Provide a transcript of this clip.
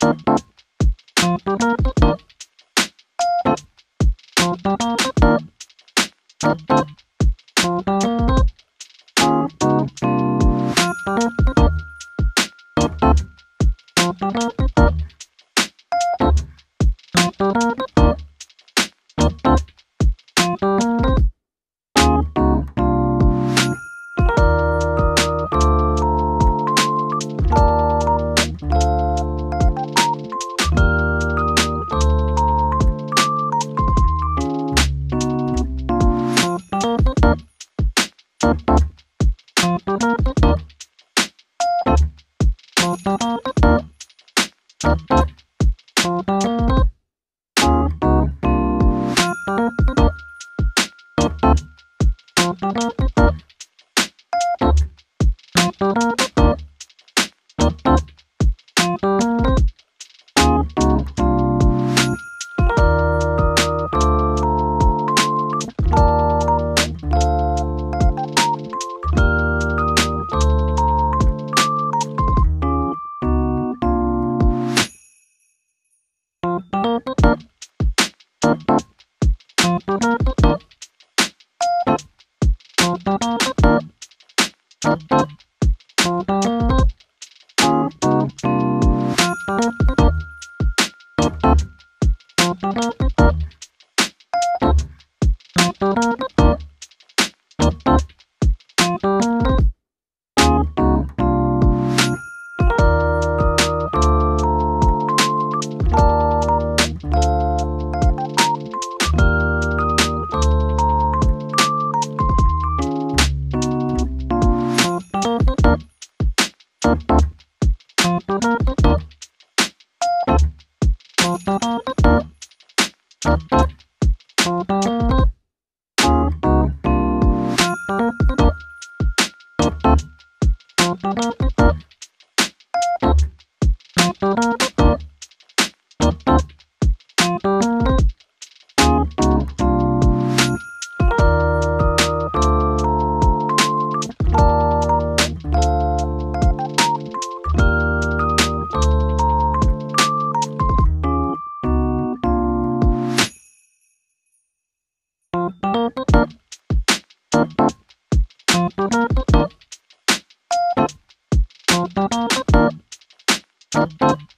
Thank you. you Thank you. Thank you. Thank you.